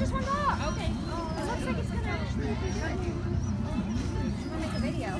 it's just one ball. Okay. It looks like it's gonna. We're gonna make a video.